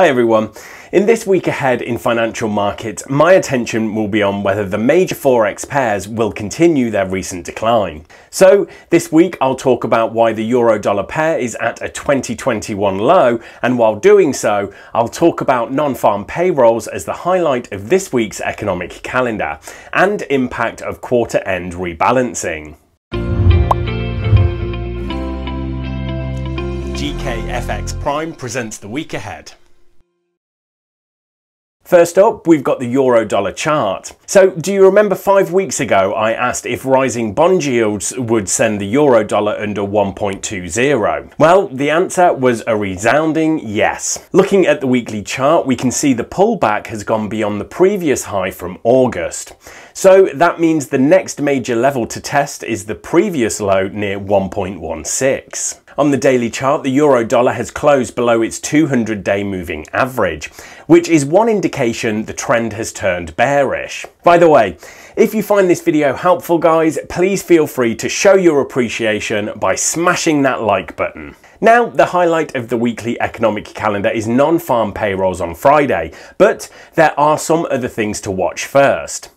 Hi everyone. In this week ahead in financial markets, my attention will be on whether the major forex pairs will continue their recent decline. So this week I'll talk about why the euro dollar pair is at a 2021 low and while doing so, I'll talk about non-farm payrolls as the highlight of this week's economic calendar and impact of quarter end rebalancing. GKFX Prime presents the week ahead. First up, we've got the euro dollar chart. So, do you remember five weeks ago I asked if rising bond yields would send the euro dollar under 1.20? Well, the answer was a resounding yes. Looking at the weekly chart, we can see the pullback has gone beyond the previous high from August. So that means the next major level to test is the previous low near 1.16. On the daily chart, the euro dollar has closed below its 200 day moving average, which is one indication the trend has turned bearish. By the way, if you find this video helpful guys, please feel free to show your appreciation by smashing that like button. Now, the highlight of the weekly economic calendar is non-farm payrolls on Friday, but there are some other things to watch first.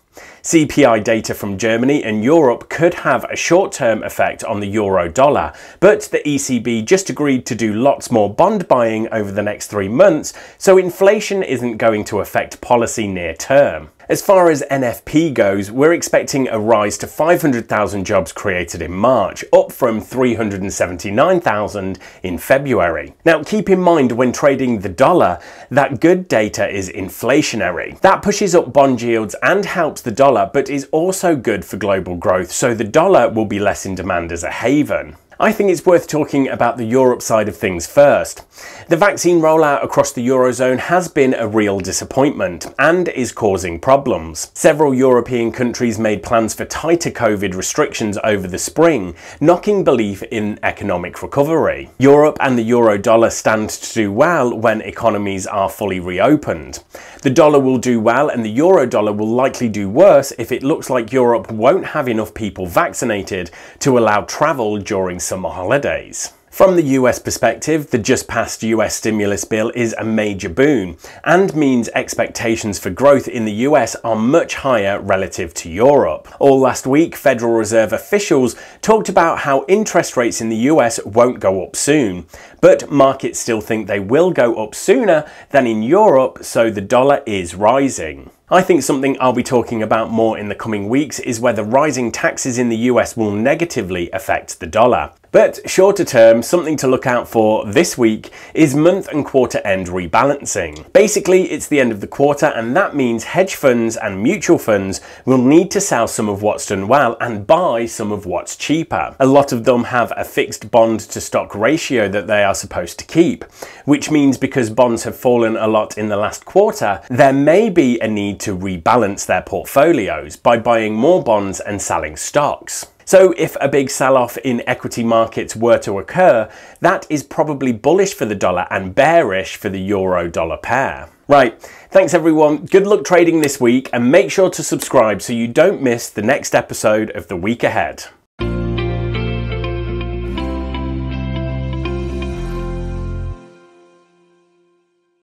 CPI data from Germany and Europe could have a short-term effect on the euro dollar, but the ECB just agreed to do lots more bond buying over the next three months, so inflation isn't going to affect policy near term. As far as NFP goes, we're expecting a rise to 500,000 jobs created in March, up from 379,000 in February. Now keep in mind when trading the dollar, that good data is inflationary. That pushes up bond yields and helps the dollar, but is also good for global growth, so the dollar will be less in demand as a haven. I think it's worth talking about the Europe side of things first. The vaccine rollout across the Eurozone has been a real disappointment and is causing problems. Several European countries made plans for tighter COVID restrictions over the spring, knocking belief in economic recovery. Europe and the euro dollar stand to do well when economies are fully reopened. The dollar will do well and the euro dollar will likely do worse if it looks like Europe won't have enough people vaccinated to allow travel during summer holidays. From the US perspective, the just passed US stimulus bill is a major boon and means expectations for growth in the US are much higher relative to Europe. All last week, Federal Reserve officials talked about how interest rates in the US won't go up soon, but markets still think they will go up sooner than in Europe, so the dollar is rising. I think something I'll be talking about more in the coming weeks is whether rising taxes in the US will negatively affect the dollar. But shorter term, something to look out for this week is month and quarter end rebalancing. Basically, it's the end of the quarter and that means hedge funds and mutual funds will need to sell some of what's done well and buy some of what's cheaper. A lot of them have a fixed bond to stock ratio that they are supposed to keep, which means because bonds have fallen a lot in the last quarter, there may be a need to rebalance their portfolios by buying more bonds and selling stocks. So if a big sell-off in equity markets were to occur, that is probably bullish for the dollar and bearish for the euro dollar pair. Right, thanks everyone, good luck trading this week and make sure to subscribe so you don't miss the next episode of the week ahead.